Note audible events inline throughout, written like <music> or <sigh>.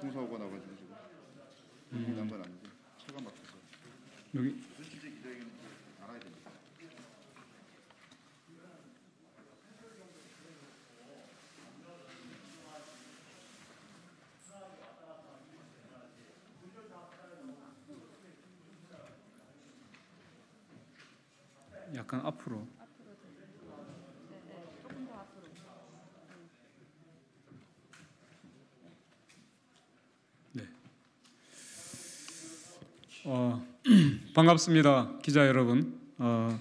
교통사고가 나가지고 지금 음. 난건 아니고 차가 막혀서 여기 실제 기자회견 나가야 됩니다. 약간 앞으로. 네. 어, <clears throat> 반갑습니다, 기자 여러분. 어,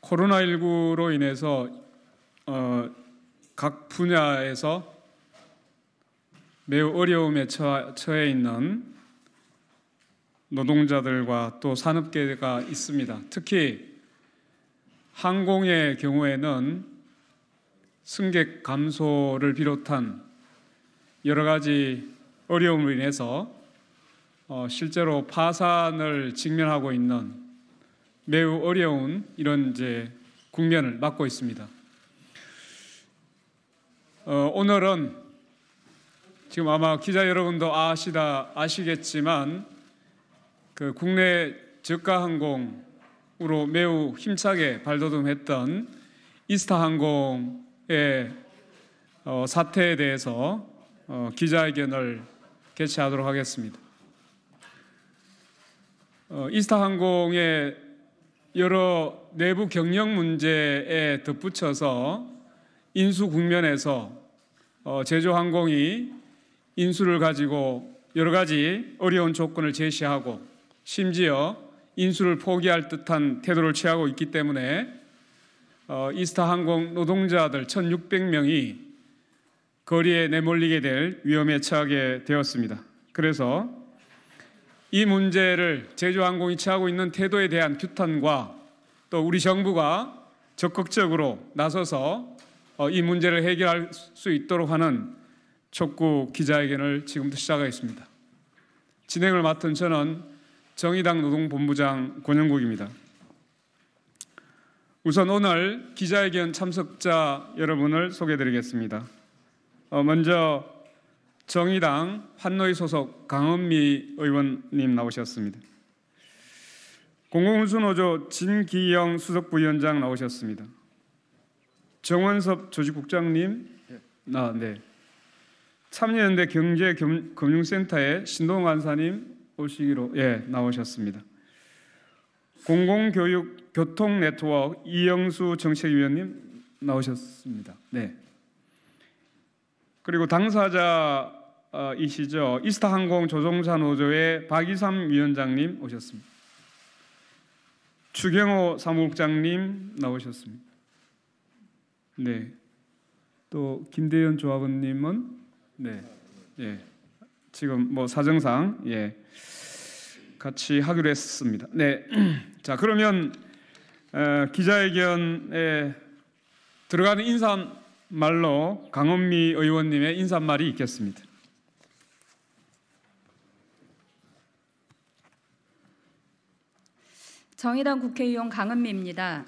코로나19로 인해서 어, 각 분야에서 매우 어려움에 처- 처해 있는 노동자들과 또 산업계가 있습니다. 특히 항공의 경우에는 승객 감소를 비롯한 여러 가지 어려움으로 인해서 어, 실제로 파산을 직면하고 있는 매우 어려운 이런 이제 국면을 맞고 있습니다. 어, 오늘은 지금 아마 기자 여러분도 아시다 아시겠지만 그 국내 저가 항공으로 매우 힘차게 발돋움했던 이스타 항공의 어, 사태에 대해서 어, 기자회견을 개최하도록 하겠습니다. 어, 이스타 항공의 여러 내부 경영 문제에 덧붙여서 인수 국면에서 어, 제주항공이 인수를 가지고 여러 가지 어려운 조건을 제시하고 심지어 인수를 포기할 듯한 태도를 취하고 있기 때문에 어, 이스타 항공 노동자들 1,600명이 거리에 내몰리게 될 위험에 처하게 되었습니다. 그래서 이 문제를 제주항공이 취하고 있는 태도에 대한 규탄과 또 우리 정부가 적극적으로 나서서 어, 이 문제를 해결할 수 있도록 하는 촉구 기자회견을 지금부터 시작하겠습니다. 진행을 맡은 저는 정의당 노동본부장 권영국입니다. 우선 오늘 기자회견 참석자 여러분을 소개드리겠습니다. 어, 먼저 정의당 환노위 소속 강은미 의원님 나오셨습니다. 공공운수노조 진기영 수석부위원장 나오셨습니다. 정원섭 조직국장님, 아, 네. 참여연대 경제금융센터의 신동 간사님 오시기로 예 나오셨습니다. 공공교육 교통네트워크 이영수 정책위원님 나오셨습니다. 네. 그리고 당사자이시죠 이스타 항공 조종사 노조의 박이삼 위원장님 오셨습니다. 추경호 사무국장님 나오셨습니다. 네. 또 김대현 조합원님은 네, 예, 지금 뭐 사정상 예 같이 하기로 했습니다. 네, <clears throat> 자 그러면 어, 기자회견에 들어가는 인사 말로 강원미 의원님의 인사말이 있겠습니다. 정의당 국회의원 강은미입니다.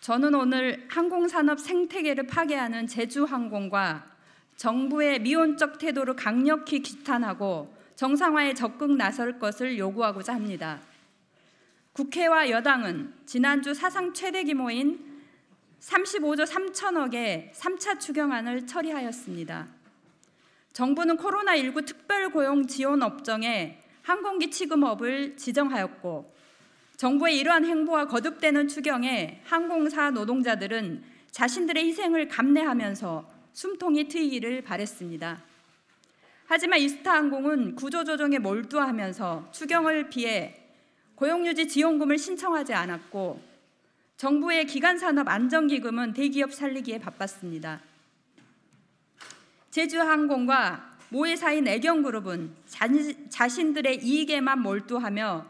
저는 오늘 항공산업 생태계를 파괴하는 제주항공과 정부의 미온적 태도를 강력히 규탄하고 정상화에 적극 나설 것을 요구하고자 합니다. 국회와 여당은 지난주 사상 최대 규모인 35조 3천억의 3차 추경안을 처리하였습니다. 정부는 코로나19 특별 고용 지원 업종에 항공기 취급업을 지정하였고 정부의 이러한 행보와 거듭되는 추경에 항공사 노동자들은 자신들의 희생을 감내하면서 숨통이 트이기를 바랬습니다. 하지만 이스타항공은 구조조정에 몰두하면서 추경을 피해 고용유지 지원금을 신청하지 않았고 정부의 기간산업 안정기금은 대기업 살리기에 바빴습니다. 제주항공과 모회사인 애경그룹은 자신들의 이익에만 몰두하며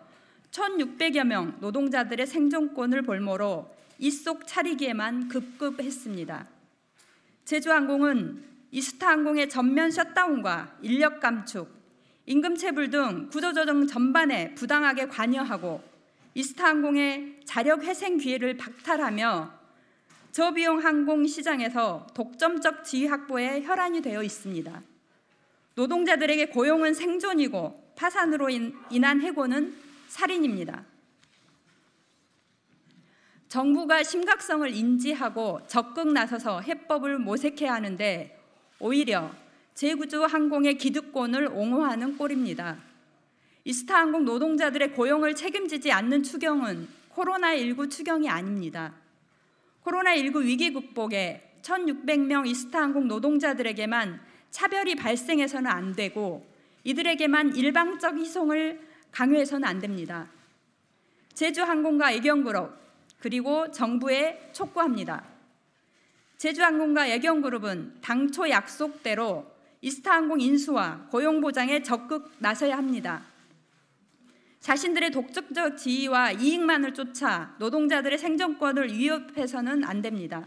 1,600여 명 노동자들의 생존권을 볼모로 입속 차리기에만 급급했습니다. 제주항공은 이스타항공의 전면 셧다운과 인력 감축, 임금 체불 등 구조조정 전반에 부당하게 관여하고 이스타항공의 자력 회생 기회를 박탈하며 저비용 항공 시장에서 독점적 지위 확보에 혈안이 되어 있습니다. 노동자들에게 고용은 생존이고 파산으로 인- 인한 해고는 살인입니다. 정부가 심각성을 인지하고 적극 나서서 해법을 모색해야 하는데 오히려 제구주 항공의 기득권을 옹호하는 꼴입니다. 이스타항공 노동자들의 고용을 책임지지 않는 추경은 코로나19 추경이 아닙니다. 코로나19 위기 극복에 1,600명 이스타항공 노동자들에게만 차별이 발생해서는 안 되고 이들에게만 일방적 희송을 강요해서는 안 됩니다. 제주항공과 애경그룹 그리고 정부에 촉구합니다. 제주항공과 애경그룹은 당초 약속대로 이스타항공 인수와 고용 보장에 적극 나서야 합니다. 자신들의 독점적 지위와 이익만을 쫓아 노동자들의 생존권을 위협해서는 안 됩니다.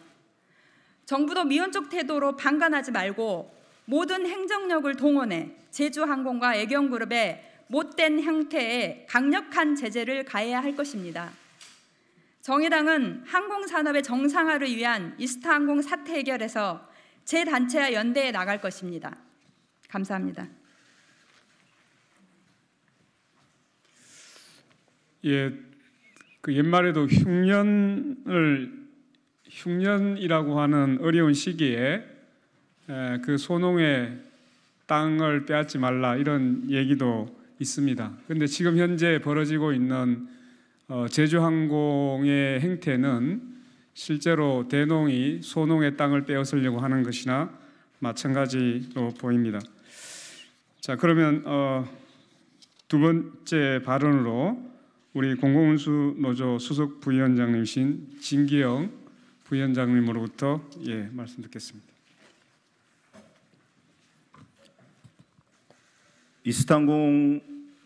정부도 미온적 태도로 방관하지 말고 모든 행정력을 동원해 제주항공과 애경그룹의 못된 형태에 강력한 제재를 가해야 할 것입니다. 정의당은 항공산업의 정상화를 위한 이스타항공 사태 해결에서 제 단체와 연대해 나갈 것입니다. 감사합니다. 예, 그 옛말에도 흉년을 흉년이라고 하는 어려운 시기에 에, 그 소농의 땅을 빼앗지 말라 이런 얘기도 있습니다. 근데 지금 현재 벌어지고 있는 어, 제주항공의 행태는 실제로 대농이 소농의 땅을 빼앗으려고 하는 것이나 마찬가지로 보입니다. 자 그러면 어, 두 번째 발언으로 우리 공공운수 노조 수석 부위원장님이신 진기영 부위원장님으로부터 예 말씀 듣겠습니다. 이스탄공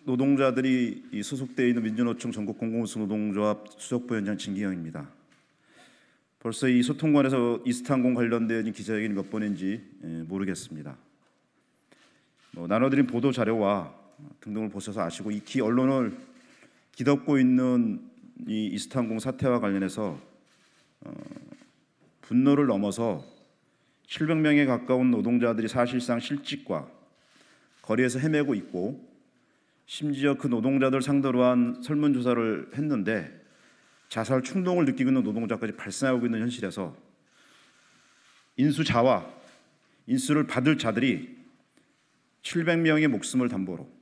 노동자들이 이 소속되어 있는 민주노총 전국 공공운수 노동조합 수석부위원장 진기영입니다. 벌써 이 소통관에서 이스탄공 관련된 기자회견이 몇 번인지 예, 모르겠습니다. 뭐 나눠드린 보도 자료와 등등을 보셔서 아시고 익히 언론을 기덮고 있는 이 이스탄공 사태와 관련해서 어, 분노를 넘어서 700명에 가까운 노동자들이 사실상 실직과 거리에서 헤매고 있고 심지어 그 노동자들 상대로 한 설문조사를 했는데 자살 충동을 느끼고 있는 노동자까지 발생하고 있는 현실에서 인수자와 인수를 받을 자들이 700명의 목숨을 담보로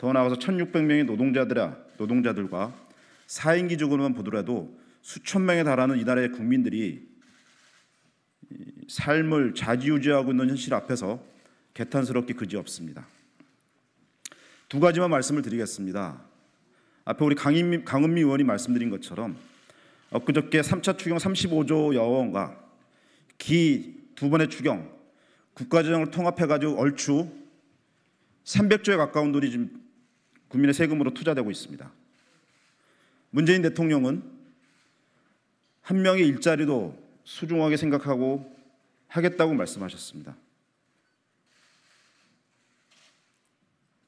더 나아가서 1,600명의 노동자들아 노동자들과 4인 기준으로만 보더라도 수천 명에 달하는 이 나라의 국민들이 이 삶을 좌지우지하고 있는 현실 앞에서 개탄스럽기 그지없습니다. 두 가지만 말씀을 드리겠습니다. 앞에 우리 강인미, 강은미 의원이 말씀드린 것처럼 엊그저께 3차 추경 35조 여원과 기 두 번의 추경 국가재정을 통합해가지고 얼추 300조에 가까운 돈이 지금 국민의 세금으로 투자되고 있습니다. 문재인 대통령은 한 명의 일자리도 소중하게 생각하고 하겠다고 말씀하셨습니다.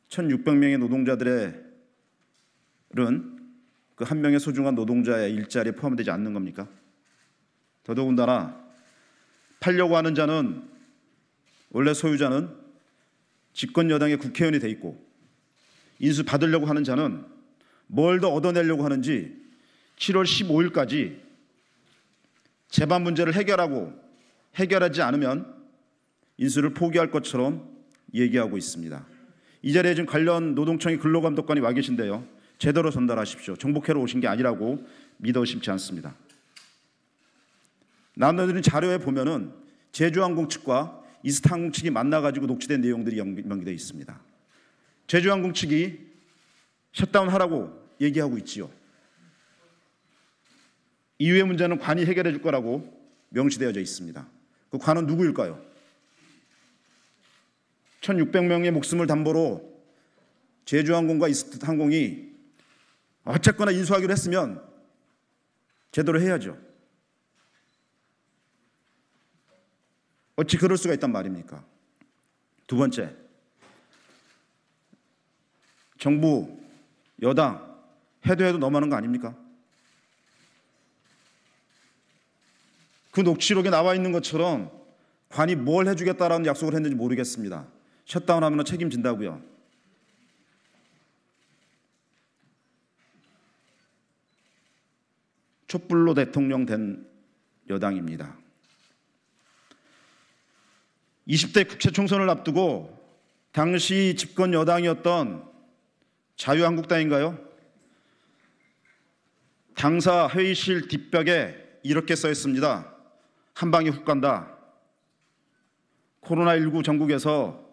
1,600명의 노동자들의 그한 명의 소중한 노동자의 일자리에 포함되지 않는 겁니까? 더더군다나 팔려고 하는 자는 원래 소유자는 집권 여당의 국회의원이 돼 있고 인수 받으려고 하는 자는 뭘 더 얻어내려고 하는지 7월 15일까지 재반 문제를 해결하고 해결하지 않으면 인수를 포기할 것처럼 얘기하고 있습니다. 이 자리에 지금 관련 노동청의 근로감독관이 와 계신데요. 제대로 전달하십시오. 정복회로 오신 게 아니라고 믿어 싶지 않습니다. 나눠드린 자료에 보면은 제주항공 측과 이스타항공 측이 만나가지고 녹취된 내용들이 명기되어 있습니다. 제주항공 측이 셧다운 하라고 얘기하고 있지요. 이후의 문제는 관이 해결해 줄 거라고 명시되어져 있습니다. 그 관은 누구일까요? 1,600명의 목숨을 담보로 제주항공과 이스타항공이 어쨌거나 인수하기로 했으면 제대로 해야죠. 어찌 그럴 수가 있단 말입니까? 두 번째, 정부, 여당, 해도 해도 너무하는 거 아닙니까? 그 녹취록에 나와 있는 것처럼 관이 뭘 해주겠다라는 약속을 했는지 모르겠습니다. 셧다운 하면 책임진다고요. 촛불로 대통령 된 여당입니다. 20대 국회 총선을 앞두고 당시 집권 여당이었던 자유한국당인가요? 당사 회의실 뒷벽에 이렇게 써 있습니다. 한 방에 훅 간다. 코로나19 전국에서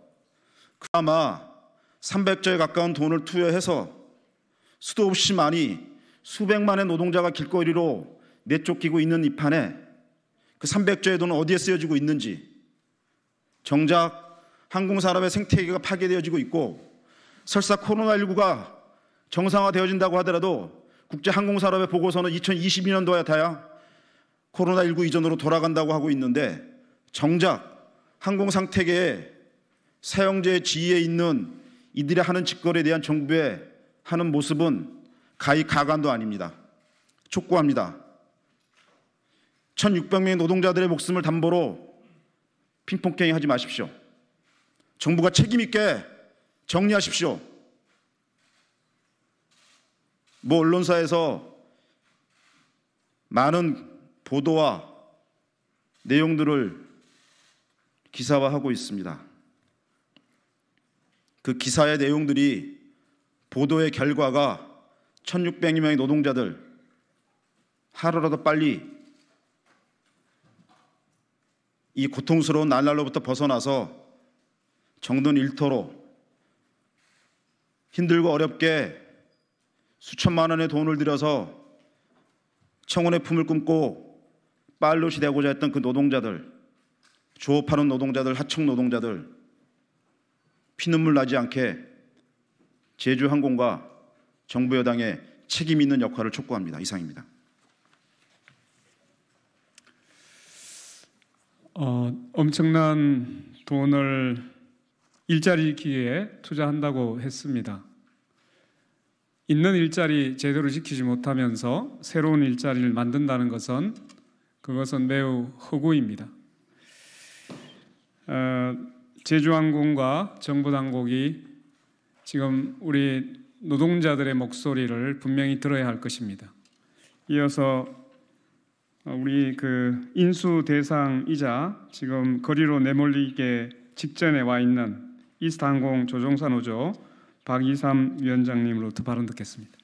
그나마 300조에 가까운 돈을 투여해서 수도 없이 많이 수백만의 노동자가 길거리로 내쫓기고 있는 이 판에 그 300조의 돈은 어디에 쓰여지고 있는지 정작 항공산업의 생태계가 파괴되어지고 있고 설사 코로나19가 정상화되어진다고 하더라도 국제항공산업의 보고서는 2022년도에 다야 코로나19 이전으로 돌아간다고 하고 있는데 정작 항공상태계의 사용자의 지위에 있는 이들이 하는 짓거리에 대한 정부의 하는 모습은 가히 가관도 아닙니다. 촉구합니다. 1600명의 노동자들의 목숨을 담보로 핑퐁게임 하지 마십시오. 정부가 책임있게 정리하십시오. 뭐 언론사에서 많은 보도와 내용들을 기사화하고 있습니다. 그 기사의 내용들이 보도의 결과가 1600명의 노동자들 하루라도 빨리 이 고통스러운 날날로부터 벗어나서 정든 일터로 힘들고 어렵게 수천만 원의 돈을 들여서 청원의 품을 꿈고 빨롯이 되고자 했던 그 노동자들, 조업하는 노동자들, 하청 노동자들 피눈물 나지 않게 제주항공과 정부 여당의 책임 있는 역할을 촉구합니다. 이상입니다. 어, 엄청난 돈을 일자리 기회에 투자한다고 했습니다. 있는 일자리 제대로 지키지 못하면서 새로운 일자리를 만든다는 것은 그것은 매우 허구입니다. 어, 제주항공과 정부 당국이 지금 우리 노동자들의 목소리를 분명히 들어야 할 것입니다. 이어서 우리 그 인수 대상이자 지금 거리로 내몰리게 직전에 와 있는 이스타항공 조종사 노조 박이삼 위원장님으로부터 발언 듣겠습니다.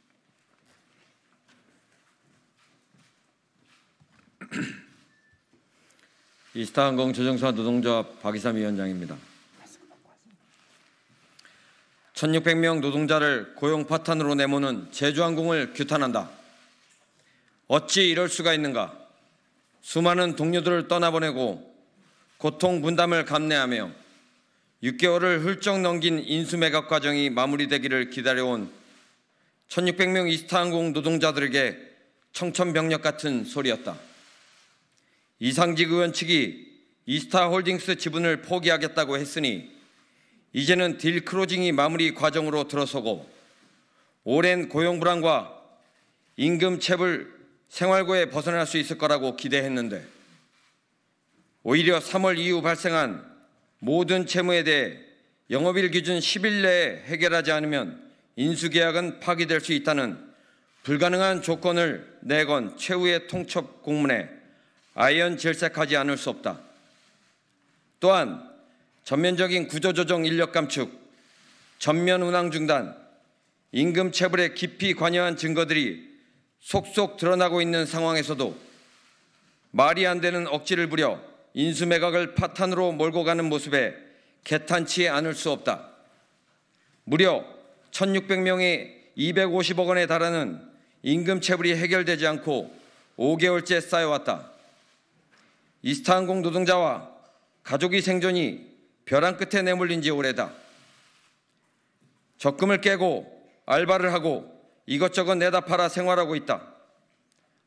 <clears throat> 이스타항공 조종사 노동조합 박이삼 위원장입니다. 1600명 노동자를 고용 파탄으로 내모는 제주항공을 규탄한다. 어찌 이럴 수가 있는가? 수많은 동료들을 떠나보내고 고통 분담을 감내하며 6개월을 훌쩍 넘긴 인수 매각 과정이 마무리되기를 기다려온 1600명 이스타항공 노동자들에게 청천벽력 같은 소리였다. 이상직 의원 측이 이스타 홀딩스 지분을 포기하겠다고 했으니 이제는 deal closing이 마무리 과정으로 들어서고 오랜 고용 불안과 임금 체불 생활고에 벗어날 수 있을 거라고 기대했는데 오히려 3월 이후 발생한 모든 채무에 대해 영업일 기준 10일 내에 해결하지 않으면 인수계약은 파기될 수 있다는 불가능한 조건을 내건 최후의 통첩 공문에 아연 질색하지 않을 수 없다. 또한 전면적인 구조조정 인력 감축, 전면 운항 중단, 임금 체불에 깊이 관여한 증거들이 속속 드러나고 있는 상황에서도 말이 안 되는 억지를 부려 인수매각을 파탄으로 몰고 가는 모습에 개탄치 않을 수 없다. 무려 1600명의 250억 원에 달하는 임금 체불이 해결되지 않고 5개월째 쌓여왔다. 이스타항공 노동자와 가족의 생존이 벼랑 끝에 내몰린 지 오래다. 적금을 깨고 알바를 하고 이것저것 내다 팔아 생활하고 있다.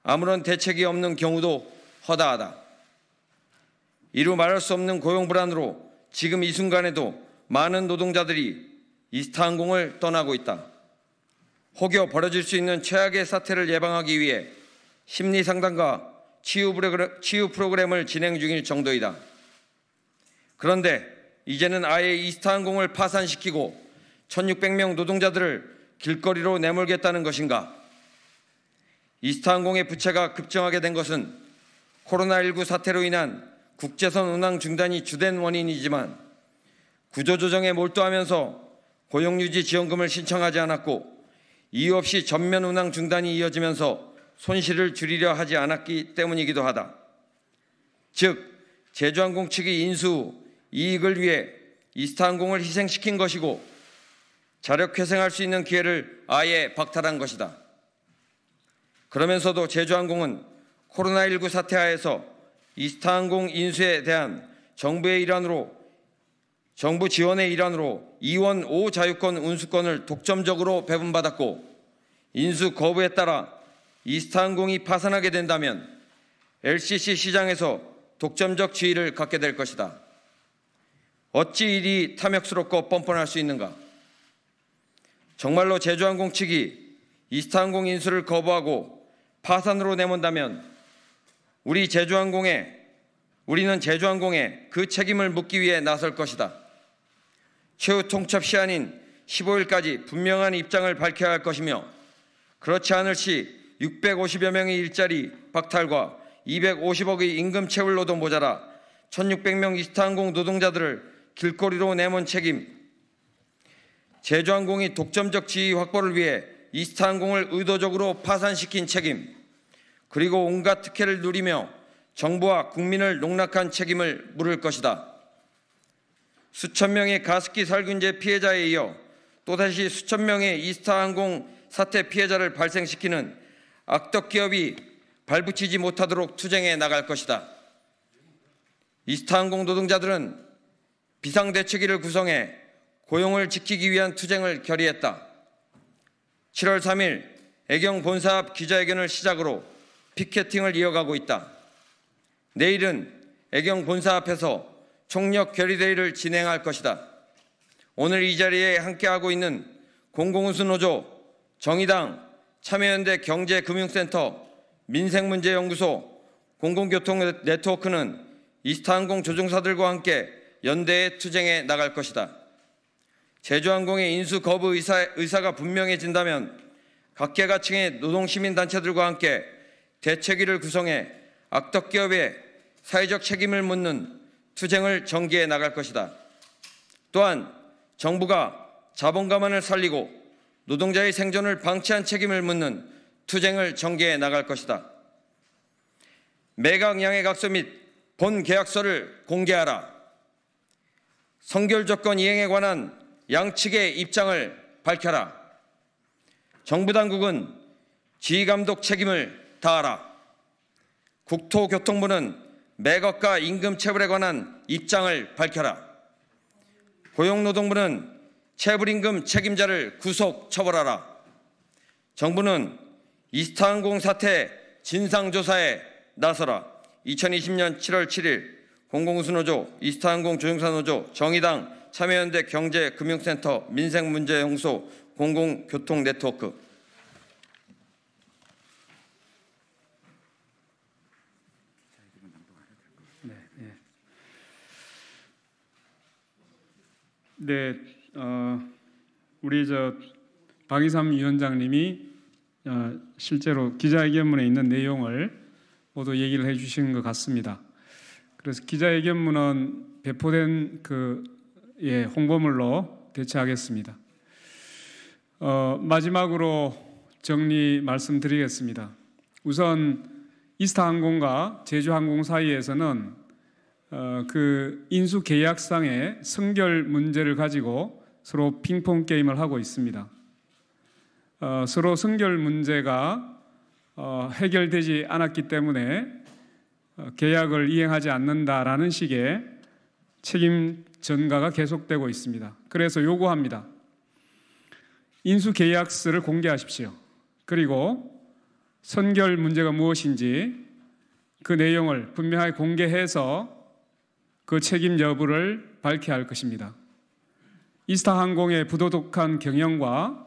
아무런 대책이 없는 경우도 허다하다. 이루 말할 수 없는 고용 불안으로 지금 이 순간에도 많은 노동자들이 이스타항공을 떠나고 있다. 혹여 벌어질 수 있는 최악의 사태를 예방하기 위해 심리 상담과 치유 프로그램, 치유 프로그램을 진행 중일 정도이다. 그런데 이제는 아예 이스타항공을 파산시키고 1600명 노동자들을 길거리로 내몰겠다는 것인가? 이스타항공의 부채가 급증하게 된 것은 코로나19 사태로 인한 국제선 운항 중단이 주된 원인이지만 구조조정에 몰두하면서 고용유지 지원금을 신청하지 않았고 이유 없이 전면 운항 중단이 이어지면서 손실을 줄이려 하지 않았기 때문이기도 하다. 즉 제주항공 측이 인수 후 이익을 위해 이스타항공을 희생시킨 것이고 자력회생할 수 있는 기회를 아예 박탈한 것이다. 그러면서도 제주항공은 코로나19 사태 하에서 이스타항공 인수에 대한 정부의 일환으로 정부 지원의 일환으로 이원 5 자유권 운수권을 독점적으로 배분받았고 인수 거부에 따라 이스타항공이 파산하게 된다면 LCC 시장에서 독점적 지위를 갖게 될 것이다. 어찌 이리 탐욕스럽고 뻔뻔할 수 있는가? 정말로 제주항공 측이 이스타항공 인수를 거부하고 파산으로 내몬다면 우리 제주항공에 우리는 제주항공에 그 책임을 묻기 위해 나설 것이다. 최후 통첩 시한인 15일까지 분명한 입장을 밝혀야 할 것이며 그렇지 않을 시 650여 명의 일자리 박탈과 250억의 임금 채울로도 모자라 1600명 이스타항공 노동자들을 길거리로 내몬 책임 제주항공이 독점적 지위 확보를 위해 이스타항공을 의도적으로 파산시킨 책임 그리고 온갖 특혜를 누리며 정부와 국민을 농락한 책임을 물을 것이다. 수천 명의 가습기 살균제 피해자에 이어 또다시 수천 명의 이스타항공 사태 피해자를 발생시키는 악덕 기업이 발붙이지 못하도록 투쟁해 나갈 것이다. 이스타항공 노동자들은 비상대책위를 구성해 고용을 지키기 위한 투쟁을 결의했다. 7월 3일 애경 본사 앞 기자회견을 시작으로 피켓팅을 이어가고 있다. 내일은 애경 본사 앞에서 총력 결의대회를 진행할 것이다. 오늘 이 자리에 함께하고 있는 공공운수노조, 정의당, 참여연대 경제금융센터, 민생문제연구소, 공공교통 네트워크는 이스타항공 조종사들과 함께 연대에 투쟁해 나갈 것이다. 제주항공의 인수 거부 의사, 의사가 분명해진다면 각계각층의 노동시민단체들과 함께 대책위를 구성해 악덕 기업의 사회적 책임을 묻는 투쟁을 전개해 나갈 것이다. 또한 정부가 자본 가만을 살리고 노동자의 생존을 방치한 책임을 묻는 투쟁을 전개해 나갈 것이다. 매각 양해각서 및 본 계약서를 공개하라. 성결 조건 이행에 관한 양측의 입장을 밝혀라. 정부 당국은 지휘 감독 책임을 다하라. 국토교통부는 매각과 임금 체불에 관한 입장을 밝혀라. 고용노동부는 체불임금 책임자를 구속 처벌하라. 정부는 이스타항공 사태 진상조사에 나서라. 2020년 7월 7일 공공운수노조, 이스타항공 조종사노조, 정의당, 참여연대 경제금융센터, 민생문제연구소, 공공교통네트워크 네, 어, 우리 저 박이삼 위원장님이 어, 실제로 기자회견문에 있는 내용을 모두 얘기를 해주신 것 같습니다. 그래서 기자회견문은 배포된 그 예, 홍보물로 대체하겠습니다. 어, 마지막으로 정리 말씀드리겠습니다. 우선 이스타항공과 제주항공 사이에서는 어, 그 인수 계약상의 성결 문제를 가지고 서로 핑퐁 게임을 하고 있습니다. 어, 서로 성결 문제가 어, 해결되지 않았기 때문에 어, 계약을 이행하지 않는다라는 식의 책임 전가가 계속되고 있습니다. 그래서 요구합니다. 인수 계약서를 공개하십시오. 그리고 선결 문제가 무엇인지 그 내용을 분명하게 공개해서 그 책임 여부를 밝혀야 할 것입니다. 이스타항공의 부도덕한 경영과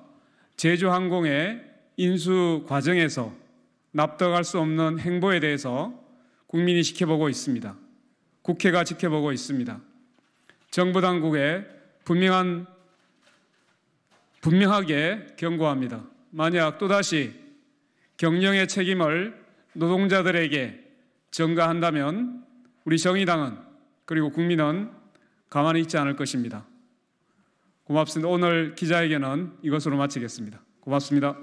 제주항공의 인수 과정에서 납득할 수 없는 행보에 대해서 국민이 지켜보고 있습니다. 국회가 지켜보고 있습니다. 정부 당국에 분명한 분명하게 경고합니다. 만약 또다시 경영의 책임을 노동자들에게 전가한다면 우리 정의당은 그리고 국민은 가만히 있지 않을 것입니다. 고맙습니다. 오늘 기자회견은 이것으로 마치겠습니다. 고맙습니다.